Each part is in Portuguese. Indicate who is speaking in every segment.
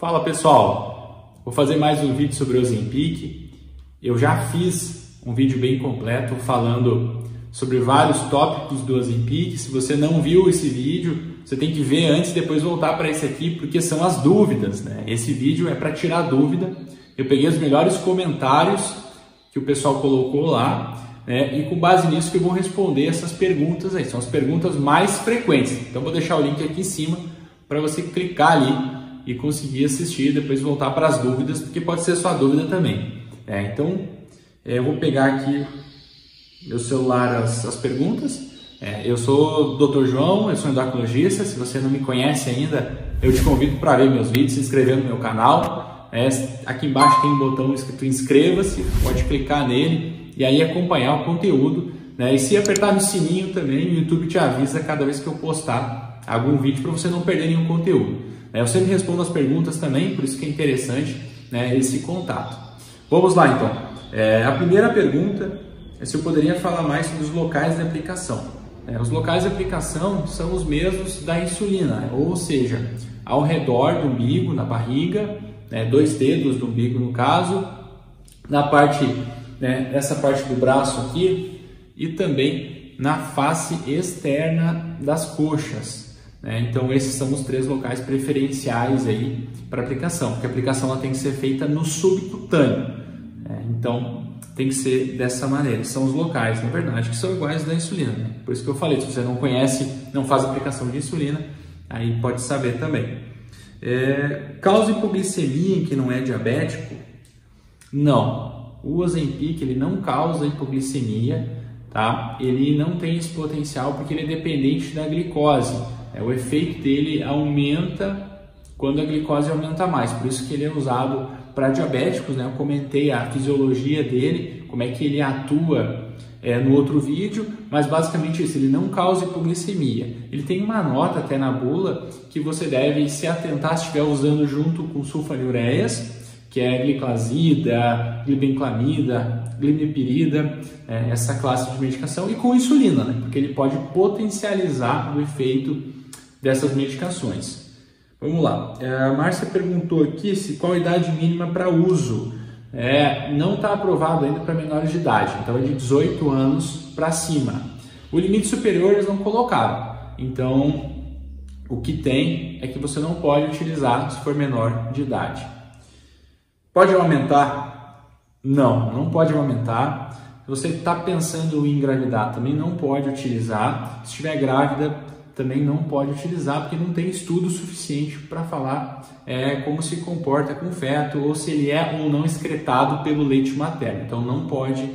Speaker 1: Fala pessoal, vou fazer mais um vídeo sobre o Ozempic. Eu já fiz um vídeo bem completo falando sobre vários tópicos do Ozempic. Se você não viu esse vídeo, você tem que ver antes e depois voltar para esse aqui, porque são as dúvidas. Né? Esse vídeo é para tirar dúvida. Eu peguei os melhores comentários que o pessoal colocou lá né? e com base nisso que eu vou responder essas perguntas aí. São as perguntas mais frequentes. Então vou deixar o link aqui em cima para você clicar ali e conseguir assistir, depois voltar para as dúvidas, porque pode ser sua dúvida também. É, então, é, eu vou pegar aqui meu celular as, as perguntas. É, eu sou o Dr. João, eu sou endocrinologista. Se você não me conhece ainda, eu te convido para ver meus vídeos, se inscrever no meu canal. É, aqui embaixo tem um botão escrito inscreva-se, pode clicar nele e aí acompanhar o conteúdo. Né? E se apertar no sininho também, o YouTube te avisa cada vez que eu postar algum vídeo para você não perder nenhum conteúdo. Eu sempre respondo as perguntas também, por isso que é interessante né, esse contato. Vamos lá então. É, a primeira pergunta é se eu poderia falar mais sobre os locais de aplicação. É, os locais de aplicação são os mesmos da insulina, ou seja, ao redor do umbigo, na barriga, né, dois dedos do umbigo no caso, na parte, né, essa parte do braço aqui e também na face externa das coxas, né? Então esses são os três locais preferenciais aí para aplicação, porque a aplicação ela tem que ser feita no subcutâneo. Né? Então tem que ser dessa maneira. São os locais, na verdade, que são iguais da insulina. Né? Por isso que eu falei, se você não conhece, não faz aplicação de insulina, aí pode saber também. É, causa hipoglicemia em que não é diabético? Não. O Ozempic ele não causa hipoglicemia, tá? Ele não tem esse potencial porque ele é dependente da glicose. É, o efeito dele aumenta quando a glicose aumenta mais, por isso que ele é usado para diabéticos, né? Eu comentei a fisiologia dele, como é que ele atua é, no outro vídeo, mas basicamente isso, ele não causa hipoglicemia. Ele tem uma nota até na bula que você deve se atentar se estiver usando junto com sulfanilureias, que é gliclazida, glibenclamida, glimepirida, é, essa classe de medicação, e com insulina, né? porque ele pode potencializar o efeito dessas medicações. Vamos lá. É, a Márcia perguntou aqui se qual a idade mínima para uso. É, não está aprovado ainda para menores de idade, então é de 18 anos para cima. O limite superior eles não colocaram, então o que tem é que você não pode utilizar se for menor de idade. Pode aumentar? Não, não pode aumentar. Se você está pensando em engravidar, também não pode utilizar. Se estiver grávida, também não pode utilizar porque não tem estudo suficiente para falar é, como se comporta com o feto ou se ele é ou não excretado pelo leite materno. Então não pode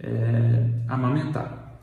Speaker 1: é, amamentar.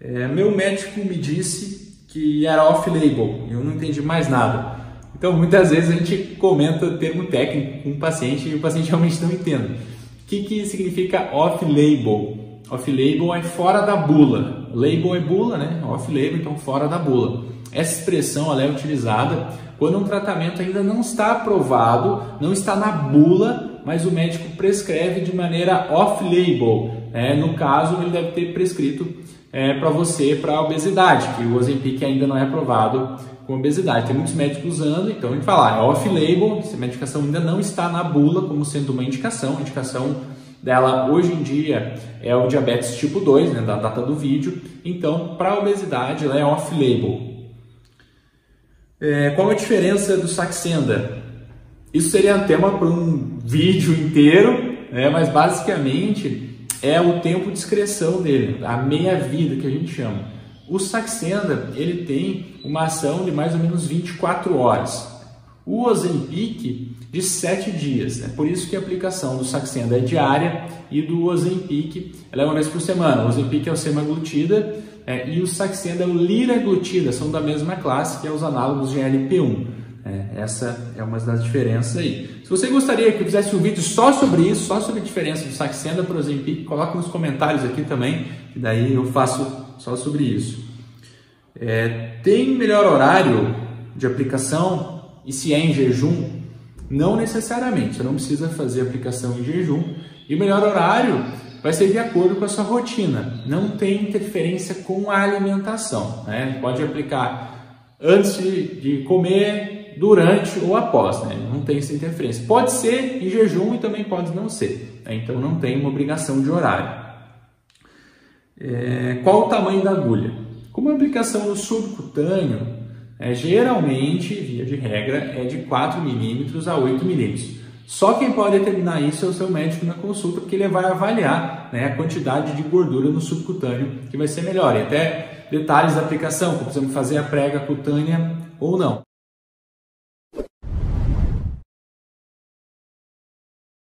Speaker 1: É, meu médico me disse que era off-label, eu não entendi mais nada. Então muitas vezes a gente comenta termo técnico com o paciente e o paciente realmente não entende. O que, que significa off-label? Off-label é fora da bula. Label é bula, né? Off-label, então fora da bula. Essa expressão ela é utilizada quando um tratamento ainda não está aprovado, não está na bula, mas o médico prescreve de maneira off-label. É, no caso, ele deve ter prescrito é, para você para obesidade, que o Ozempic ainda não é aprovado com obesidade. Tem muitos médicos usando, então a gente fala, é off-label, essa medicação ainda não está na bula como sendo uma indicação, indicação dela hoje em dia é o diabetes tipo 2, né, da data do vídeo. Então, para a obesidade, ela é off-label. É, qual a diferença do Saxenda? Isso seria tema para um vídeo inteiro, né, mas basicamente é o tempo de excreção dele, a meia-vida que a gente chama. O Saxenda ele tem uma ação de mais ou menos 24 horas. O Ozempic de 7 dias. É por isso que a aplicação do Saxenda é diária e do Ozempic ela é uma vez por semana. O Ozempic é o semaglutida é, e o Saxenda é o liraglutida, são da mesma classe que é os análogos de LP1. É, essa é uma das diferenças aí. Se você gostaria que eu fizesse um vídeo só sobre isso, só sobre a diferença do Saxenda para o Ozempic, coloque nos comentários aqui também, que daí eu faço só sobre isso. É, tem melhor horário de aplicação e se é em jejum? Não necessariamente, você não precisa fazer aplicação em jejum. E o melhor horário vai ser de acordo com a sua rotina. Não tem interferência com a alimentação. Né? Pode aplicar antes de, comer, durante ou após, né? não tem essa interferência. Pode ser em jejum e também pode não ser, né? então não tem uma obrigação de horário. É, qual o tamanho da agulha? Como a aplicação no subcutâneo, é, geralmente, via de regra, é de 4 milímetros a 8 milímetros. Só quem pode determinar isso é o seu médico na consulta, porque ele vai avaliar né, a quantidade de gordura no subcutâneo que vai ser melhor. E até detalhes da aplicação, como exemplo fazer a prega cutânea ou não.